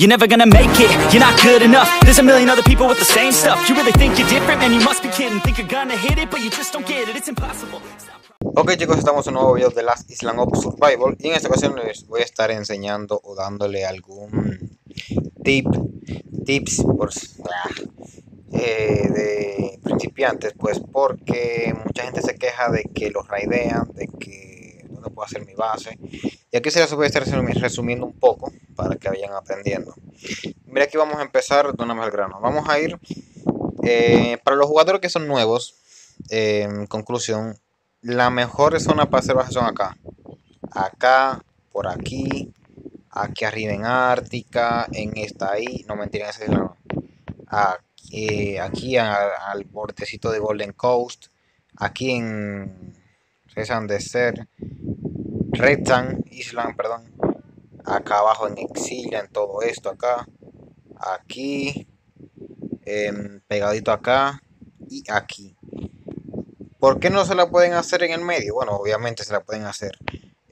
You're never gonna make it, you're not good enough. There's a million other people with the same stuff. You really think you're different, man, you must be kidding. Think you're gonna hit it, but you just don't get it, it's impossible. Ok chicos, estamos en un nuevo video de Last Island of Survival. Y en esta ocasión les voy a estar enseñando o dándole algún tip, tips por, eh, de principiantes, pues porque mucha gente se queja de que los raidean, de que no puedo hacer mi base. Y aquí se les voy a estar resumiendo un poco para que vayan aprendiendo. Mira, aquí vamos a empezar de una vez al grano. Vamos a ir, eh, para los jugadores que son nuevos, en conclusión, la mejor zona para hacer bases son acá. Acá, por aquí, aquí arriba en Ártica, en esta ahí, no mentira, en ese lado. Aquí, aquí al, al, bordecito de Golden Coast, aquí en Sesan Desert, Redstone Island, perdón, acá abajo en Exilia, en todo esto acá, aquí, eh, pegadito acá y aquí. ¿Por qué no se la pueden hacer en el medio? Bueno, obviamente se la pueden hacer.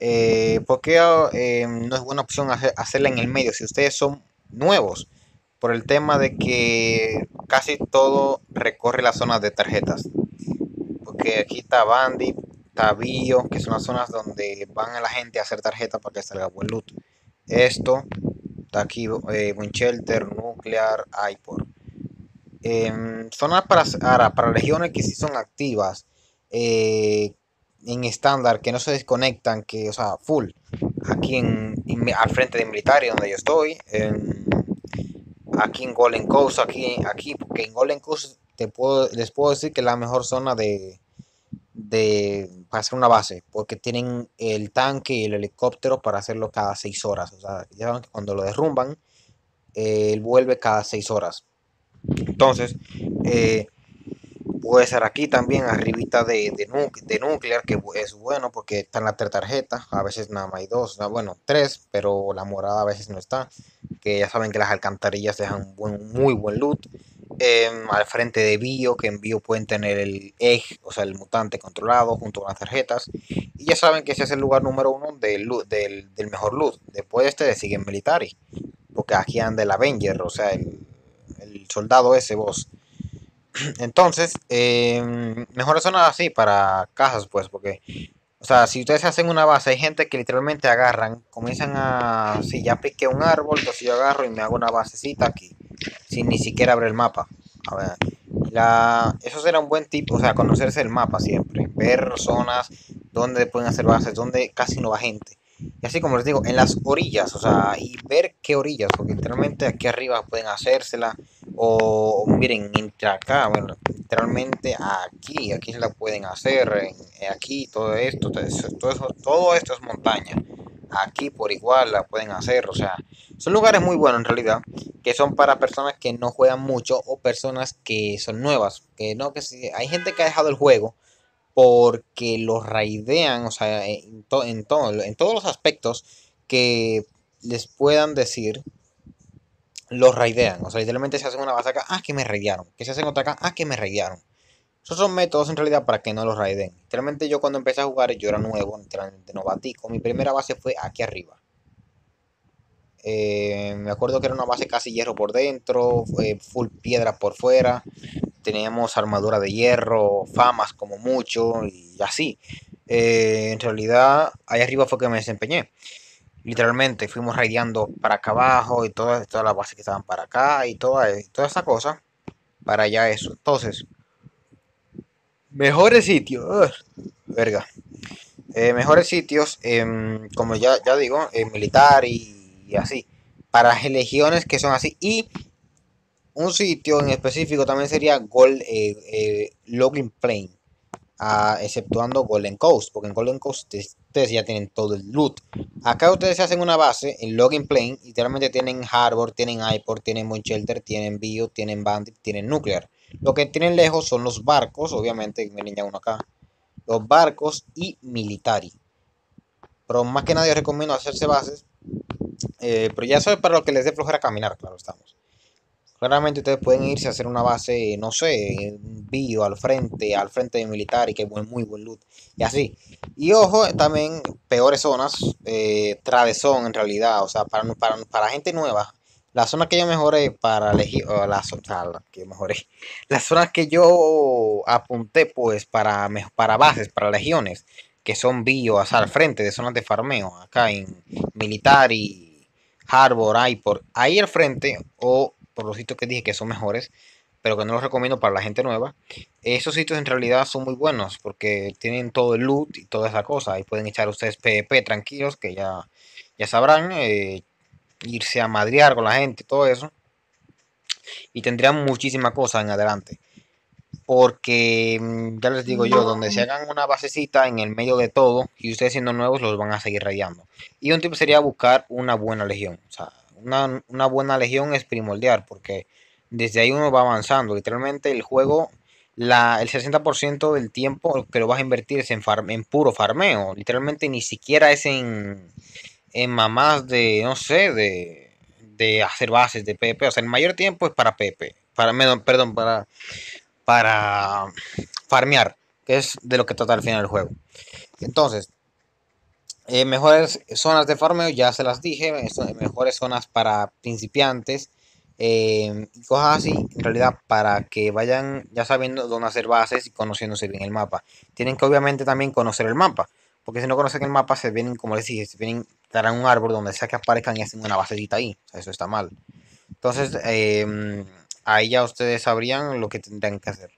Eh, ¿Por qué eh, no es buena opción hacer, hacerla en el medio si ustedes son nuevos? Por el tema de que casi todo recorre las zonas de tarjetas. Porque aquí está Bandit, está Bio, que son las zonas donde van a la gente a hacer tarjetas para que salga buen loot. Esto, está aquí eh, Nuclear, iPod. Eh, zonas para, para, para regiones que sí son activas eh, en estándar, que no se desconectan, que, o sea, full. Aquí en, en al frente de militar donde yo estoy. Aquí en Golden Coast, aquí, aquí, porque en Golden Coast te puedo, les puedo decir que es la mejor zona de, de hacer una base, porque tienen el tanque y el helicóptero para hacerlo cada 6 horas. O sea, ya saben que cuando lo derrumban, él vuelve cada 6 horas. Entonces, eh, puede ser aquí también, arribita de, de, de, Nuclear, que es bueno porque están las tres tarjetas, a veces nada más hay dos, bueno, tres, pero la morada a veces no está, que ya saben que las alcantarillas dejan buen, muy buen loot. Eh, al frente de Bio, que en Bio pueden tener el Egg, o sea, el mutante controlado junto con las tarjetas. Y ya saben que ese es el lugar número uno del, del, del mejor loot. Después de este de siguen Military, porque aquí anda el Avenger, o sea, el, el soldado ese boss. Entonces, eh, mejor zona así para casas, pues, porque, o sea, si ustedes hacen una base, hay gente que literalmente agarran, comienzan a, si ya piqué un árbol, entonces yo agarro y me hago una basecita aquí, sin ni siquiera abrir el mapa. A ver, la, eso será un buen tip, o sea, conocerse el mapa siempre, ver zonas donde pueden hacer bases, donde casi no va gente. Y así como les digo, en las orillas, o sea, y ver qué orillas, porque literalmente aquí arriba pueden hacérsela, o miren, acá, bueno, literalmente aquí, aquí se la pueden hacer, aquí todo esto, todo, eso, todo esto es montaña, aquí por igual la pueden hacer, o sea, son lugares muy buenos en realidad, que son para personas que no juegan mucho o personas que son nuevas, que no, que si, hay gente que ha dejado el juego, porque los raidean, o sea, en, to, en, en todos los aspectos que les puedan decir, los raidean. O sea, literalmente se hacen una base acá, ah, que me raidearon. Que se hacen otra acá, ah, que me raidearon. Esos son métodos en realidad para que no los raiden. Literalmente yo cuando empecé a jugar, yo era nuevo, literalmente novatico. Mi primera base fue aquí arriba. Eh, me acuerdo que era una base casi hierro por dentro, eh, full piedra por fuera teníamos armadura de hierro, famas como mucho y así. Eh, en realidad, ahí arriba fue que me desempeñé. Literalmente fuimos raideando para acá abajo y todas, todas las bases que estaban para acá y toda, toda esa cosa para allá eso. Entonces, mejores sitios, verga. Eh, mejores sitios, eh, como ya, ya digo, militar y, así. Para legiones que son así. Y un sitio en específico también sería Gold, eh, eh, Exceptuando Golden Coast, porque en Golden Coast ustedes ya tienen todo el loot. Acá ustedes hacen una base en Login Plane, literalmente tienen Harbor, tienen iPort, tienen Moon Shelter, tienen Bio, tienen Bandit, tienen Nuclear. Lo que tienen lejos son los barcos, obviamente, me niña uno acá. Los barcos y Military. Pero más que nada yo recomiendo hacerse bases. Eh, pero ya eso es para lo que les dé flojera caminar, claro, estamos. Claramente ustedes pueden irse a hacer una base, no sé, bio al frente, al frente de militar y que buen, muy buen loot. Y así. Y ojo, también peores zonas, eh, en realidad, o sea, para, para, para gente nueva, La zona que yo mejoré para elegir, o la, zona que mejoré, las zonas que yo apunté pues para, para bases, para legiones, que son bio, o sea, al frente de zonas de farmeo, acá en militar y harbor, ahí por ahí al frente, o por los sitios que dije que son mejores, pero que no los recomiendo para la gente nueva. Esos sitios en realidad son muy buenos porque tienen todo el loot y toda esa cosa. Ahí pueden echar ustedes PvP tranquilos, que ya, ya sabrán, eh, irse a madrear con la gente y todo eso. Y tendrían muchísima cosa en adelante. Porque mm, ya les digo yo, donde se hagan una basecita en el medio de todo, y ustedes siendo nuevos los van a seguir rayando. Y un tipo sería buscar una buena legión. O sea, una, una buena legión es primordial porque desde ahí uno va avanzando. Literalmente el juego, la, el 60% del tiempo que lo vas a invertir es en, en puro farmeo. Literalmente ni siquiera es en, en mamás de, no sé, de, de hacer bases de PP. O sea, el mayor tiempo es para PP. Para, perdón, para, para farmear, que es de lo que trata al final del juego. Entonces, eh, mejores zonas de farmeo, ya se las dije, mejores zonas para principiantes eh, y cosas así, en realidad para que vayan ya sabiendo dónde hacer bases y conociéndose bien el mapa. Tienen que obviamente también conocer el mapa, porque si no conocen el mapa se vienen, como les dije, se vienen, darán un árbol donde sea que aparezcan y hacen una basecita ahí, eso está mal. Entonces, em, ahí ya ustedes sabrían lo que tendrán que hacer.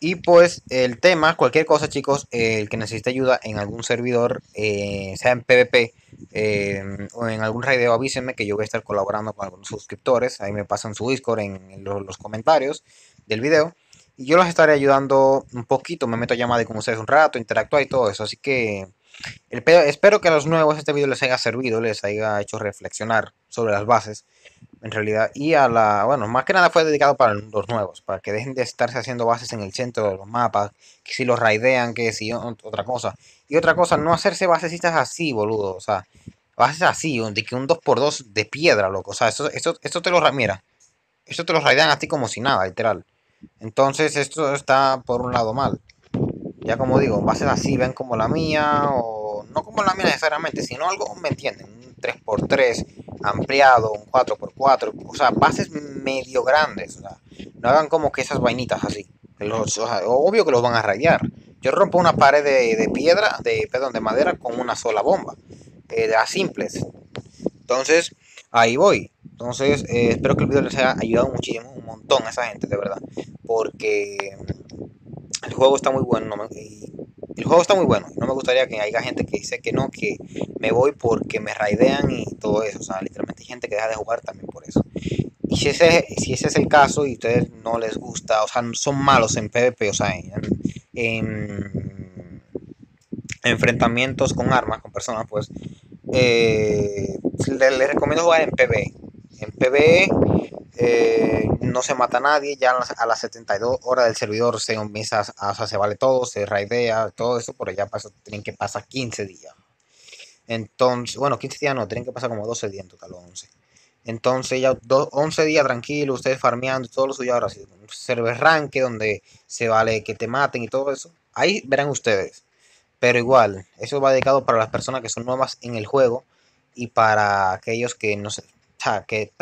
Y pues el tema, cualquier cosa chicos, el que necesite ayuda en algún servidor, eh, sea en PvP eh, o en algún raideo, avísenme que yo voy a estar colaborando con algunos suscriptores. Ahí me pasan su Discord en los, comentarios del video. Y yo los estaré ayudando un poquito, me meto a llamada con ustedes un rato, interactúa y todo eso. Así que espero que a los nuevos este video les haya servido, les haya hecho reflexionar sobre las bases en realidad. Y a la, bueno, más que nada fue dedicado para los nuevos, para que dejen de estarse haciendo bases en el centro de los mapas, que si los raidean, que si otra cosa. Y otra cosa, no hacerse basecitas así, boludo, o sea, bases así, de que un 2x2 de piedra, loco, o sea, esto, esto, esto te lo, mira, esto te lo raidean a ti como si nada, literal. Entonces esto está por un lado mal. Ya como digo, bases así, ven como la mía, o no como la mía necesariamente, sino algo, ¿me entienden? Un 3x3 ampliado, un 4x4, o sea, bases medio grandes, no hagan como que esas vainitas así. Obvio que los van a rayar. Yo rompo una pared de, piedra, de, perdón, de madera con una sola bomba, eh, de las simples. Entonces, ahí voy. Entonces, eh, espero que el video les haya ayudado muchísimo, un montón a esa gente, de verdad. Porque el juego está muy bueno el juego está muy bueno. No me gustaría que haya gente que dice que no, que me voy porque me raidean y todo eso. O sea, literalmente hay gente que deja de jugar también por eso. Y si ese, es el caso y a ustedes no les gusta, o sea, son malos en PvP, o sea, en, enfrentamientos con armas, con personas, pues eh, les, recomiendo jugar en PvE. En PvE eh, no se mata a nadie, ya a las 72 horas del servidor se empieza o sea, se vale todo, se raidea, todo eso, pero ya tienen que pasar 15 días. Entonces, bueno, 15 días no, tienen que pasar como 12 días en total, 11. Entonces ya 11 días tranquilo, ustedes farmeando todo lo suyo ahora sí, un server rank donde se vale que te maten y todo eso. Ahí verán ustedes. Pero igual, eso va dedicado para las personas que son nuevas en el juego y para aquellos que no sé, que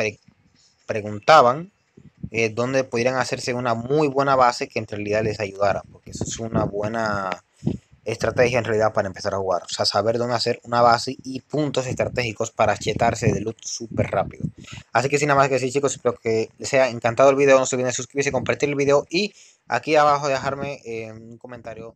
preguntaban eh, dónde pudieran hacerse una muy buena base que en realidad les ayudara, porque eso es una buena estrategia en realidad para empezar a jugar. O sea, saber dónde hacer una base y puntos estratégicos para chetarse de loot súper rápido. Así que sin nada más que decir chicos, espero que les haya encantado el video. No se olviden de suscribirse, compartir el video y aquí abajo dejarme eh, un comentario